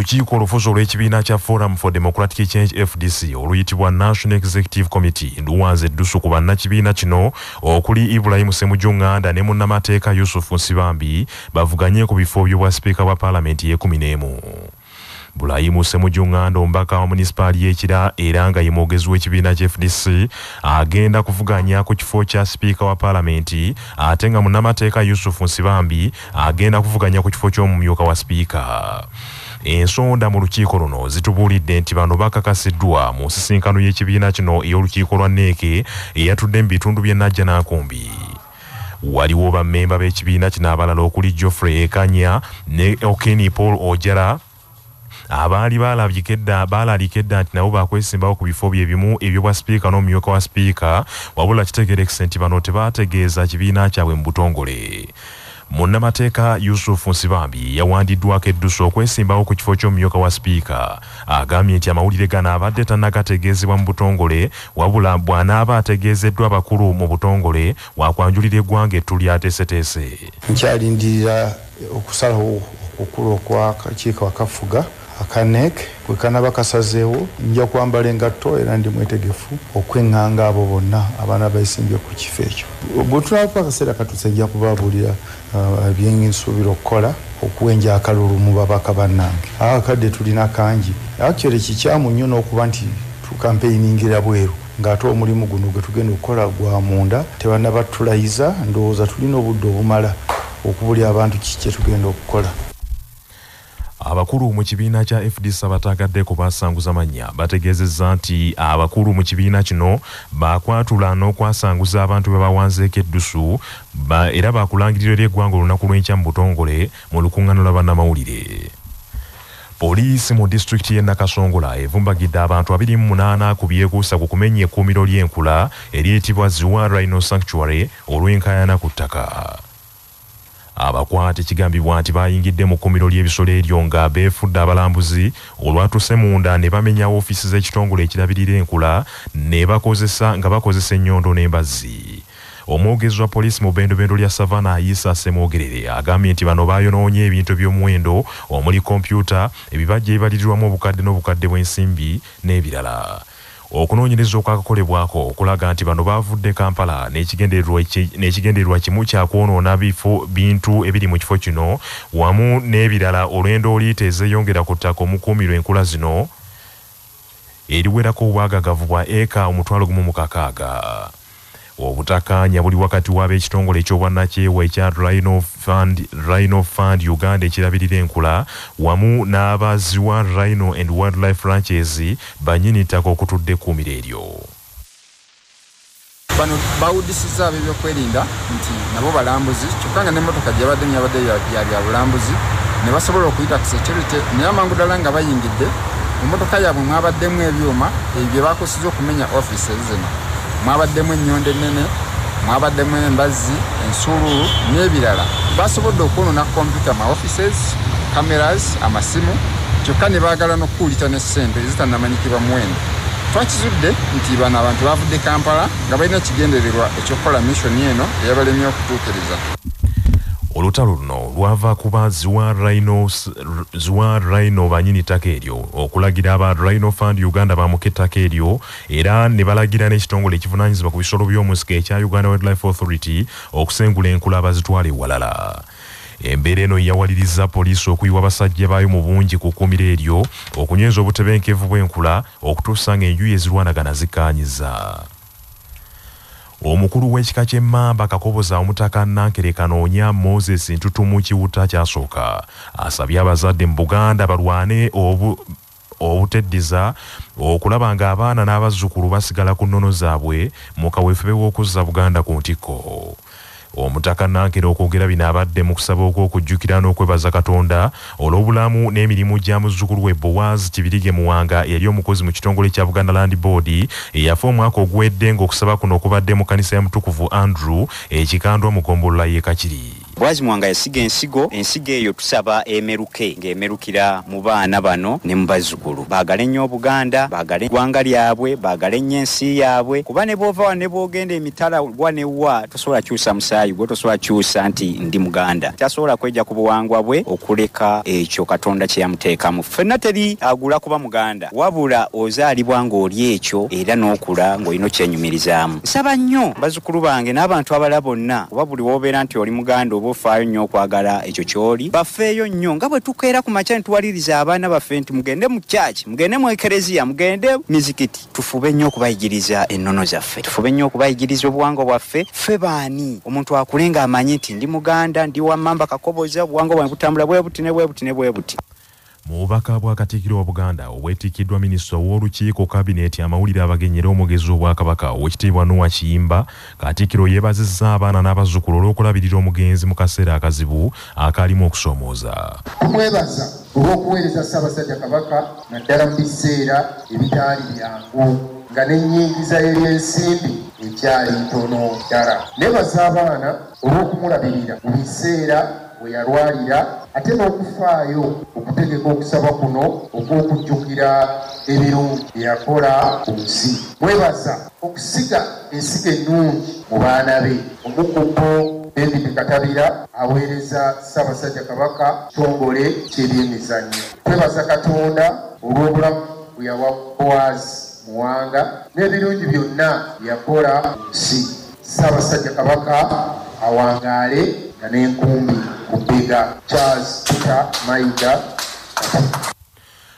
olukiiko olufuzi olw'ekibiina kya forum for democratic change fdc oluyitibwa national executive committee luwanze eddusu ku bannakibiina kino okuli ibulayimu semujunganda ne munnamateeka yusufu nsibambi bavuganye ku bifo by'obwa sipiika bwa paalamenti y'ekumi n'emu. Bulayimu semujunganda omubaka wa munisipaali y'ekira era nga ye mwogezi w'ekibiina kya fdc agenda kuvuganya ku kifo kya sipiika wa paalamenti ate nga munnamateeka yusufu nsibambi agenda kuvuganya ku kifo ky'omumyuka wa sipiika ensonda mu lukiiko luno zitubuulidde nti bano bakakasiddwa mu nsisinkano y'ekibiina kino ey'olukiiko lwa neeke eyatudde mu bitundu by'e najja n'akumbi. Waliwo bammemba b'ekibiina kino abalala okuli geoffrey ekanya ne okeni paul ojara abaali baalaalika edda nti nabo bakwesimbawo ku bifo bye bimu ebyobwa sipiika n'omumyuka wa sipiika wabula kitegerekise nti bano tebaategeeza kibiina kyabwe mu butongole munnamateeka yusufu nsibambi yawandiddwako eddusu okwesimbawo ku kifo ky'omumyuka wa sipiika. Agambye nti amawulire gano abadde tannagategeezebwa mu butongole wabula bw'anaaba ategeezeddwa abakulu mu butongole wakwanjulira eggwanga ettu lyateeseteese nkyalindirira okusalawo okukulu okwakakiiko akafuga akanek bwe kanaba kasazeewo. Nja kwambala engatto era ndi mwetegefu okweŋŋanga abo bonna abaana bayisimbye ku kifo ekyo. Bwe tunalapa akaseera katusa nja kubabuulira uh, byensuubira okukola okuwenja akalulu mu babaka bannange. Akakadde tulina kangi. Actually kikyamu nnyo n'okuba nti tukampeyiningira bweru ng'ate omulimu guno gwe tugenda okukola gwa munda tebanabatulayiza ndowooza tulina obudde obumala okubulya abantu kiki tugenda okukola abakulu mu kibiina kya fdc abataagadde ku basanguza mannya. Bategeezezza nti abakulu mu kibiina kino bakwatula n'okwasanguza abantu be bawanzeeko eddusu era bakulangirira eri eggwanga olunaku lw'enkya mu butongole mu lukuŋŋaano lwa bannamawulire. Poliisi mu disitulikiti y'e nakasongola evumbagidde abantu 28 ku byekuusa ku kumenya ekkuumiro ly'enkula eryetibwa ziwa rhino sanctuary olw'enkaayana ku ttaka abakwate kigambibwa nti bayingidde mu kkuumiro ly'ebisolo eryo nga beefudde abalambuzi olwatuse munda ne bamenya woofiisi z'ekitongole ekirabirira enkula ne bakozesa nga bakozesa ennyondo n'embazzi. Omwogezi wa poliisi mu bendobendo lya savana ayisa semwogerere agambye nti bano bayonoonye ebintu by'omuwendo omuli kompyuta ebibajja ebibalirirwamu obukadde n'obukadde bw'ensimbi n'ebirala okunoonyereza okwakakolebwako okulaga nti bano bavudde kampala n'ekigendererwa kimu kyakwonoona bifo bintu ebiri mu kifo kino wamu n'ebirala olw'endooli tezeeyongera ku ttaka omukuumirwa enkula zino eriwerako obwagagavu bwa eka omutwalo gumu mu kakaaga obutakkaanya buli wakati w'ab'ekitongole ekyobwannakyewa ekya rhino fund, uganda ekirabirira enkula wamu n'abaziwa rhino and wildlife ranches bannyini ttaka okutudde ekkuumiro eryo. Bano bawudisiza ab'ebyokwerinda nti nabo balambuzi kyokka nga n'emmotoka gyabadde myabadde ya bya bulambuzi ne basobola okuyita ku security naye amangu ddala nga bayingidde mu mmotoka yaabwe mwabaddemu ebyuma ebyo bye bakosiza okumenya offices zino mwabaddemu ennyondo ennene mwabaddemu embazzi ensuululu n'ebirala. Basobodde okwonoona computer ma offices cameras amasimu kyokka ne baagala n'okuwulita ne ssente ezitannamanyikibwa muwendo twakizudde nti bano abantu bavudde kampala nga balina ekigendererwa ekyokukola missoni eno eyabalemye okutuukiriza olutalo luno lwava kuba ziwa rhino banyini ttaka eryo. Okulagira aba rhino fund uganda bamuka ettaka eryo era ne balagira n'ekitongole ekivunaanyizibwa ku bisolo by'omusika ekya uganda wildlife authority okusengula enkula abazitwala ewalala. Embeera eno yawaliriza poliisi okuyiwa abasajja baayo mu bungi ku kkuumiro eryo okunyweza obutebenkevu bw'enkula okutuusa ng'enjuyi ezirwanagana zikkaanyiza omukulu w'ekika ky'emmamba kakoboza omutaka nankereka noonya moses ntutumu kiwuta kyasooka. Asabye abazadde mu buganda balwane obu obuteddiza okulaba ng'abaana n'abazzukulu basigala ku nnono zaabwe mu kaweefube w'okuzza buganda ku ntikko omutaka nankere okwogera bino abadde mu kusaba okw'okujjukira n'okwebaza katonda olw'obulamu n'emirimu gya muzzukulu we boaz kibirige muwanga yali omukozi mu kitongole kya buganda land board eyafa omwaka oguwedde ng'okusaba kuno okubadde mu kanisa ya mutukuvu andrew ekikandwa mu gombolola y'e kakiri bwazimuwanga yasiga ensigo ensigo eyo tusaba emeruke ng'emerukira mu baana bano ne mu bazzukulu. Baagale nnyo obuganda baagale eggwanga lyabwe baagale nnyo ensi yaabwe. Kuba ne bwova wa ne bwogenda emitala wa ne wa tosobola kyusa musaayi gwe tosobola kyusa nti ndi muganda. Tasobola kweja ku buwangwa bwe okuleka ekyo katonda kye yamuteekamu. Ffenna teri agula kuba muganda. Wabula ozaalibwa ng'oli ekyo era n'okula ng'olina okyenyumirizaamu nsaba nnyo bazzukulu bange n'abantu abalala bonna oba buli woobeera nti oli muganda oba ofaayo nnyo okwagala ekyo ky'oli. Bafeeyo nnyo nga bwe tukeera ku makya ne tuwaliriza abaana baffe nti mugende mu kyaki mugende mu ekereziya mugende mizikiti tufube nnyo okubayigiriza ennono zaffe. Tufube nnyo okubayigiriza obuwangwa bwaffe. Ffe baani? Omuntu akule ng'amanyi nti ndi muganda ndi wammamba kakoboza obuwangwa bwange butambula bwe buti ne bwe buti ne bwe buti mu bubaka bwa katikkiro wa buganda obwetikiddwa minisita w'olukiiko kabineeti amawulire abagenyera omugezi obwakabaka owekitiibwa nowa kiyimba katikkiro yeebazizza abaana n'abazzukulu olw'okulabirira omugenzi mu kaseera akazibu akalimu okusoomooza tumwebaza olw'okuweereza ssaabasajja kabaka naddala mu biseera ebitaali byangu nga n'ennyingiza y'ensimbi ekyali ntono ddala. Nebaza abaana olw'okumulabirira mu biseera we yalwalira ate n'okufaayo okutegeka okusaba kuno okw'okujjukira ebirungi bye yakola ku nsi. Mwebaza okusiga ensigo ennungi mu baana be. Omukubbo david katabira aweereza ssaabasajja kabaka kitongole ky'ebyemizannyo. Twebaza katonda olw'obulamu bwe yawa bowazi muwanga n'ebirungi byonna yakola mu nsi. Ssaabasajja kabaka awangaale nga n'enkumbi ku bbega charles peter mayiga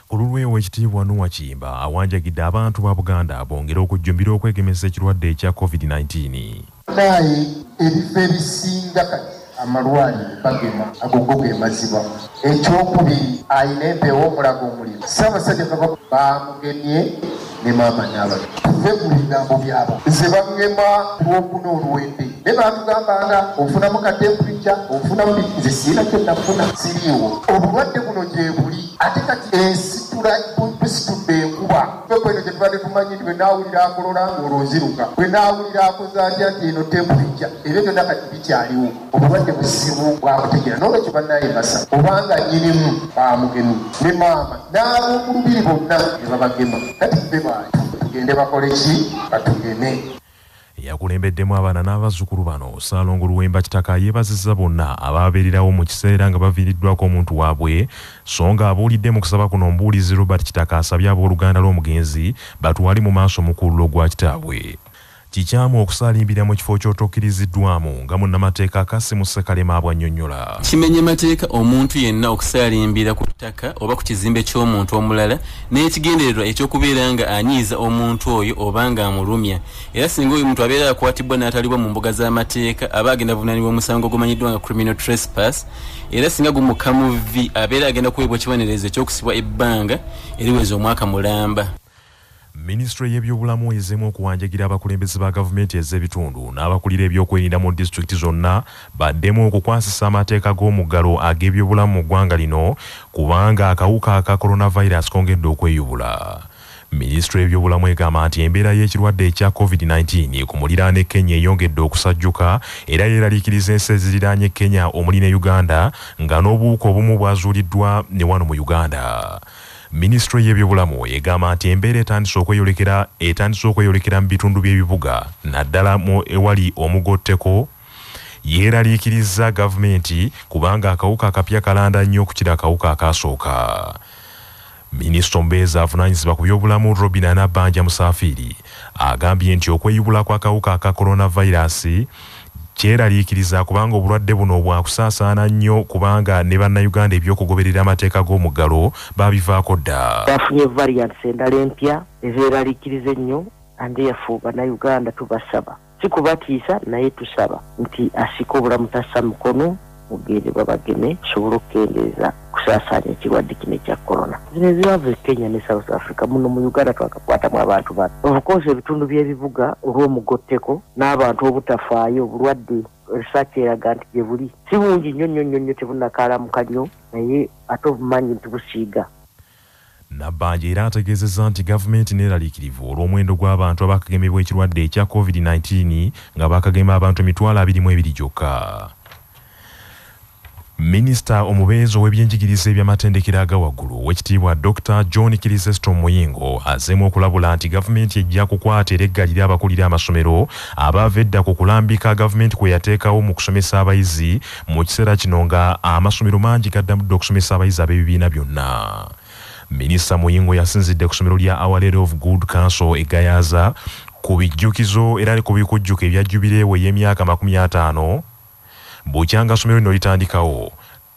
ku lulwe owekitiibwa nowa kiyimba awanjagidde abantu ba buganda bongere okujjumbira okwegemesa ekirwadde ekya covid-19 naye ebifo ebisinga kati amalwaliro bagema agogo ge mazibwa. Ekyokubiri ayina empeewo omulaga omulimu ssaabasajja kabaka bamugemye ne maama n'abato tuve mu bigambo byabo nze bagema lwokuna olwende ne batugambanga ofunamu katempurica ofunamu nze siina kyennafuna siriiwo. Obulwadde buno gye buli ate kati ensitula busitudde enkuba. Fe kweno gye tubadde tumanyi nti bwe naawulira akolola ng'olonziruka bwe naawulira akoza atya nti eno tempurica ebyo byonna kati bikyaliwo. Obulwadde busibu bwakutegera nolwekyo bannayebasa obanga nyinimu bamugemi ne maama n'ab'omu lubiri bonna ne babagema. Kati ffe bantu tugende bakole ki? Batugeme yakulembeddemu abaana n'abazzukulu bano. Saalongo luwemba kitaka yeebazizza bonna abaabeererawo mu kiseera nga baviiriddwako omuntu waabwe. So nga abuulidde mu kusaba kuno omubuulizi robert kitaka asabye abooluganda lw'omugenzi batwali mu maaso mukululo gwa kitaabwe kikyamu okusaalimbira mu kifo ky'otokkiriziddwamu nga munnamateeka akasimu ssekalema bwannyonnyola kimenya mateeka omuntu yenna okusaalimbira ku ttaka oba ku kizimbe ky'omuntu omulala n'ekigendererwa ekyokubeera nga anyiiza omuntu oyo oba nga amulumya. Era singa oyo muntu abeera akwatibwa n'atalibwa mu mbuga z'amateeka aba agenda buvunaanibwa omusango gumanyiddwa nga criminal trespass era singa gumuka mu vvi abeera agenda kuweebwa ekibonerezo ekyokusibwa ebbanga eriweza omwaka mulamba minisitule y'ebyobulamu ezeemu okuwanjagira abakulembeze ba gavumenti ez'ebitundu n'abakulira ebyokwerinda mu disitulikiti zonna baddemu okukwasisa amateeka g'omuggalo ag'ebyobulamu mu ggwanga lino kubanga akawuka aka coronavirus kongedde okweyubula. Minisitule y'ebyobulamu egamba nti embeera y'ekirwadde ekya covid-19 ku muliraano e kenya eyongedde okusajjuka era yeeraliikiriza ensi eziriraanye kenya omuli ne uganda nga n'obuwuka obumu bwazuuliddwa ne wano mu uganda minisitule y'ebyobulamu egamba nti embeera etandise okweyolekera etandise okweyolekera mu bitundu by'ebibuga naddala mu ewali omugotteko yeeraliikiriza gavumenti kubanga akawuka akapya kalanda nnyo okukira akawuka akaasooka minisita omubeezi avunaanyizibwa ku byobulamu robin anabbanja musaafiiri agambye nti okweyubula kw'akawuka aka coronavirus kyeraliikiriza kubanga obulwadde buno bwakusaasaana nnyo kubanga ne bannayuganda ebyokugoberera amateeka g'omuggalo babivaako dda. Bafunye variants endala empya ezeeraliikiriza ennyo ande yafe bannayuganda tubasaba. Si kubatiisa naye tusaba nti asika obulamu tassa mukono mugende babageme tusobole okukendeeza kusaasaanya ekirwadde kino ekya korona zino ezibaava e kenya ne south africa. Muno mu uganda twakakwatamu abantu bano. Obukozi ebitundu by'ebibuga olw'omugotteko n'abantu obutafaayo obulwadde risaaki eraga nti gye buli. Si bungi nnyo nnyo nnyo nnyo tebunakaalamuka nnyo naye ate obumanyi nti busiiga. Nabbanja era ategeezezza nti gavumenti neeraliikirivu olw'omuwendo gw'abantu abakagemebwa ekirwadde ekya covid-19 nga bakagema abantu emitwalo abiri mu ebiri gyokka minisita omubeezi ow'ebyenjigiriza ebyamatendekero aga waggulu owekitiibwa dr john kirisesto muyingo azeemu okulabula nti gavumenti ejja kukwata era eggalira abakulira amasomero abaava edda ku kulambika gavumenti kwe yateekawo mu kusomesa abayizi mu kiseera kino nga amasomero mangi gaddamudde okusomesa abayizi ab'ebibiina byonna. Minisita muyingo yasinzidde ku ssomero lya our lady of good council egayaza ku bijjukizo era ku bikujjuko ebya jubireewo ey'emyaka 50 bukyanga ssomero lino litandikawo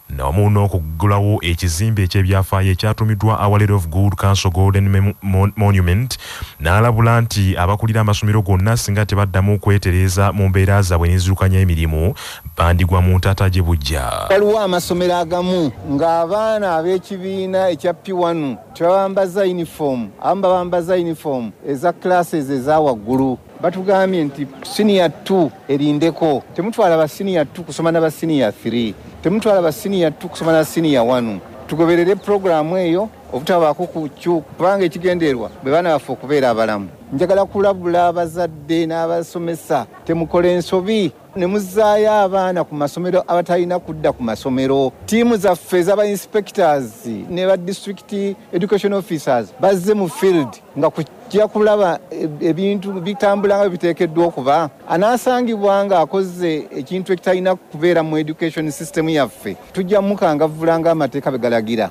namu n'okuggulawo ekizimbe ekyebyafaayo ekyatumiddwa our lady of good council golden monument n'alabula nti abakulira amasomero gonna singa tebaddamu kwetereeza mu mbeera zaabwe n'enzirukanya emirimu bandigwa mu ntata gye bujja. Waliwo amasomero agamu ng'abaana ab'ekibiina ekya p1 tebabambaza yunifoomu abamu babambaza yunifoomu eza classes eza waggulu batugambye nti siniya 2 erindeko. Temutwala ba siniya 2 kusoma na ba siniya 3 temutwala ba siniya 2 kusoma na siniya 1 tugoberere puroguramu eyo obutabaako ku kubanga ekigenderwa bwe baana baffe okubeera abalamu njagala kulabula abazadde n'abasomesa. Temukola ensobi ne muzzaayo abaana ku masomero abatalina kudda ku masomero. Tiimu zaffe ez'aba inspectors ne ba district education officers bazze mu field nga kujja kulaba ebintu bitambula nga biteekeddwa okuba anaasangibwa nga akoze ekintu ekitalina kubeera mu education system yaffe. Tujja mukangavvula ng'amateeka bwe galagira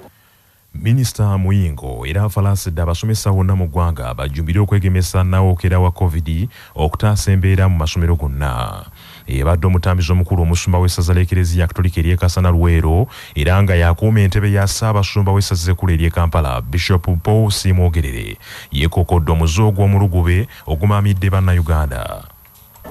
minisita muyingo era afalasidde abasomesa bonna mu ggwanga bajjumbire okwegemesa nawookera wa covid okutaasa embeera mu masomero gonna. Ebadde omutambizi omukulu omusumba w'essaza l'ekereziya katolika eryekasana luweero era nga yakuuma entebe ya ssaabasumba w'essaza ekkulu ery'e kampala bishop paul simwogerere. Yeekokodde omuze ogw'omulugube ogumaamidde bannayuganda.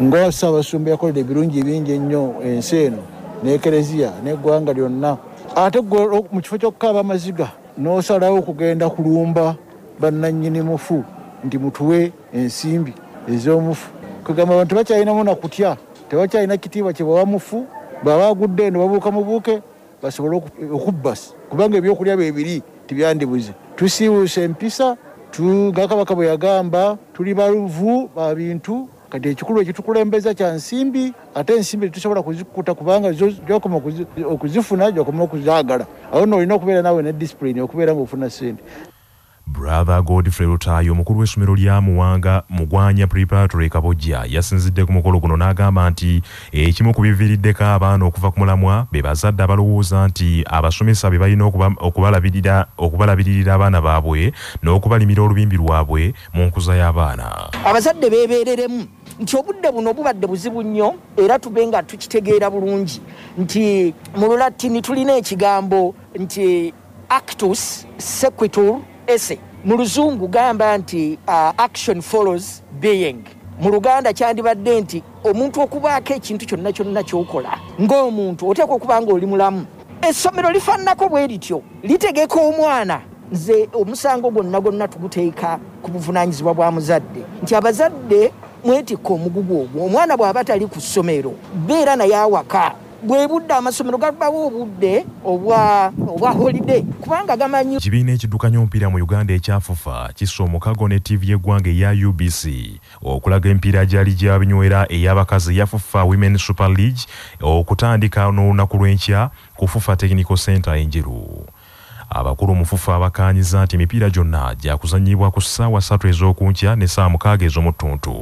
Nga ssaabasumba yakolera ebirungi bingi ennyo ensi eno n'ekereziya n'eggwanga lyonna. Ate mu kifo ky'okukaaba amaziga n'osalawo okugenda kulumba bannannyini mufu nti mutuwe ensimbi ez'omufu. Kugamba abantu tebakyalinamu na kutya? Tebakyalina kitiibwa kye bawa mufu bw'aba agudde eno babuuka mubuuke basobole oku- okubba kubanga ebyokulya bebiri tibyandibuze. Tusiiwuusa empisa nga kabaka bwe yagamba tuli baluvu ba bintu kati ekikulu ekitukulembeza kya nsimbi ate ensimbi tetusobola kuzikuta kubanga gyokoma okuzi- okuzifuna gyokoma okuzaagala awo nno olina okubeera naawe ne disipulini okubeera ngaofuna sente brother godfrey lutayo omukulu w'essomero lya muwanga mugwanya preparatory kabojja yasinzidde ku mukolo guno n'agamba nti ekimu ku biviiriddeko abaana okuva ku mulamwa be bazadde abalowooza nti abasomesa be balina okubalabiririra abaana baabwe n'okubalimira olubimbi lwabwe mu nkuza y'abaana. Abazadde beebereremu nti obudde buno bubadde buzibu nnyo era tube nga tukitegeera bulungi. Nti mu lulatini tulina ekigambo nti actus sequitur esse. Mu luzungu gamba nti uh, action follows being. Mu luganda kyandibadde nti omuntu okubaako ekintu kyonna kyonna kyokola ng'omuntu oteekwa okuba nga oli mulamu essomero lifaananako bwe lityo. Litegeka omwana nze omusango gwonna gwonna tuguteeka ku buvunaanyizibwa bwa muzadde. Nti abazadde mwetikka omugugu ogwo. Omwana bw'aba tali ku ssomero beera naye awaka. Bwe budde amasomero gabawo obudde obwa holide kubanga gamanyi ekibiina ekiddukanya omupiira mu uganda ekyafufa kissa omukago ne ttiivi y'eggwanga eya ubc okulaga emipiira gyali gya binywera ey'abakazi eyafufa women super league okutandika n'olunaku lw'enkya ku fufa technical center enjeru abakulu mu fufa abakaanyiza nti emipiira gyonna gyakuzanyibwa ku ssaawa ssatu ez'okunkya ne ssaawa mukaaga ez'omuttuntu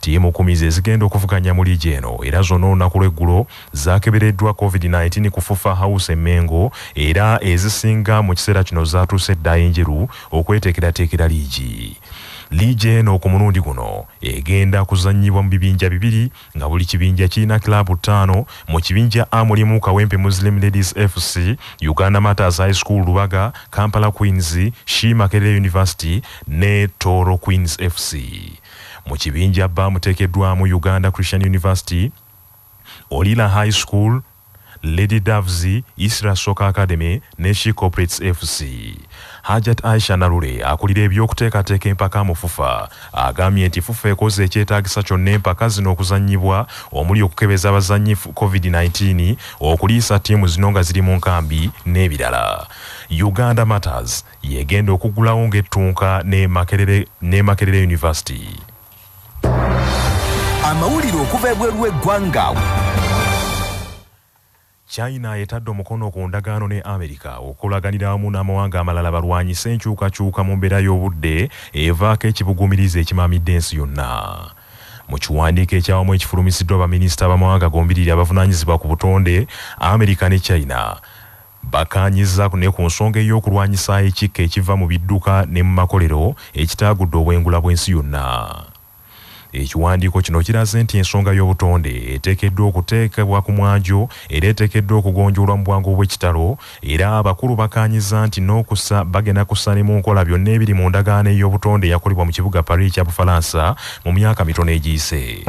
ttiimu kumi ze zigenda okuvuganya mu liigi eno era zonna olunaku lw'eggulo zakebereddwa covid-19 ku fufa house emmengo era ezisinga mu kiseera kino zaatuuse dda enjeru okweteekerateekera liigi liigi eno ku mulundi guno egenda kuzanyibwa mu bibinja bibiri nga buli kibinja kirina kilaabu ttaano. Mu kibinja a mulimu kawempe muslim ladies fc uganda matters high school lubaga kampala queens shi makerere university ne toro queens fc mu kibinja ba muteekeddwamu uganda christian university olila high school lady doves isra soccer academy ne she corporates fc hajat aisha nalule akulira ebyokuteekateeka empaka mu fufa. Agambye nti fufa ekoze ekyetaagisa kyonna empaka zino okuzanyibwa omuli okukebeza abazanyi fu- covid-19 okuliisa ttiimu zino nga ziri mu nkambi n'ebirala. Uganda matters yegenda okugulawo ng'ettunka ne makerere university. Amawulire okuva ebweru w'eggwanga china etadde omukono ku ndagaano ne amerika okulaganira wamu n'amawanga amalala balwanyisa enkyukakyuka mu mbeera y'obudde evaako ekibugumiriza ekimamidde ensi yonna. Mu kiwandiiko ekyawamu ekifulumisiddwa baminisita b'amawanga gombiriri abavunaanyizibwa ku butonde amerika ne china bakanyiza ne ku nsonga ey'okulwanyisa ekikka ekiva mu bidduka ne mu makolero ekitaagudde obwengula bw'ensi yonna ekiwandiiko kino kiraze nti ensonga y'obutonde eteekeddwa okuteekebwa ku mwanjo era eteekeddwa okugonjoolwa mu bwangu bw'ekitalo era abakulu bakanyiza nti n'okussa bagenda kussa ne mu nkola byonna ebiri mu ndagaano ey'obutonde eyakolebwa mu kibuga paris kya bufalansa mu myaka mitono egiyise